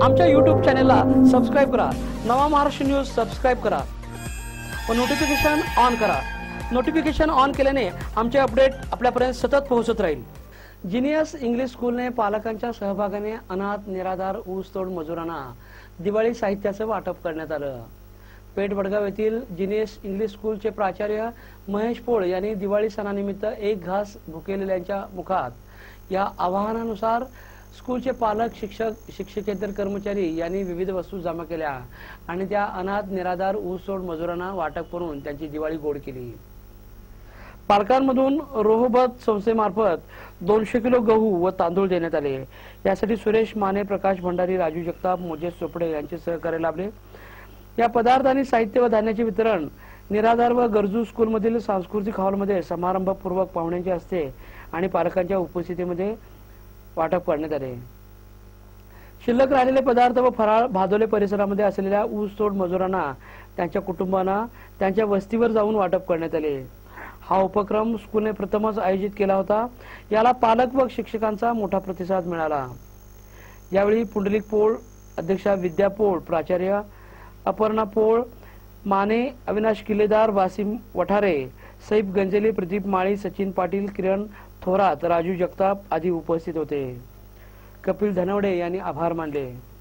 आमच्या यूट्यूब चॅनेलला सबस्क्राईब करा. नवा महाराष्ट्र न्यूज सबस्क्राईब करा. व नोटिफिकेशन ऑन करा. नोटिफिकेशन ऑन केल्याने आमचे अपडेट आपल्यापर्यंत सतत पोहोचत राहील. जिनियस इंग्लिश स्कूलने पालकांच्या सहभागाने अनाथ निराधार ऊसतोड मजुरांना दिवाळी साहित्याचं वाटप करण्यात आलं. पेठ वडगाव येथील जिनियस इंग्लिश स्कूलचे प्राचार्य महेश पोळ यांनी दिवाळी सणानिमित्त एक घास भुकेलेल्यांच्या मुखात या आवाहनानुसार स्कूलचे पालक शिक्षक शिक्षकेतर कर्मचारी यांनी विविध वस्तू जमा केल्या आणि त्या अनाथ निराधार ऊसतोड मजुरांना वाटप करून त्यांची दिवाळी गोड केली. पालकांमधून रोहबत संस्थेमार्फत दोनशे किलो गहू व तांदूळ देण्यात आले. यासाठी सुरेश माने प्रकाश भंडारी राजू जगताप मोजेश चोपडे यांचे सहकार्य लाभले. या पदार्थ आणि साहित्य व धान्याचे वितरण निराधार व गरजू स्कूलमधील सांस्कृतिक हॉलमध्ये समारंभपूर्वक पाहुण्यांच्या हस्ते आणि पालकांच्या उपस्थितीमध्ये वाटप करण्यात आले. शिल्लक राहिलेले पदार्थ व फराळ भादोले परिसरामध्ये असलेल्या ऊसतोड मजुरांना त्यांच्या कुटुंबांना त्यांच्या वस्तीवर जाऊन वाटप करण्यात आले. हा उपक्रम स्कूलने प्रथमच आयोजित केला होता. याला पालक व शिक्षकांचा मोठा प्रतिसाद मिळाला. यावेळी पुंडलिक पोळ अध्यक्षा विद्या पोळ प्राचार्य अपर्णा पोळ माने अविनाश किल्लेदार वासिम वठारे सैफ गंजेले प्रदीप माळी सचिन पाटील किरण थोरात राजू जगताप आदी उपस्थित होते. कपिल धनवडे यांनी आभार मानले.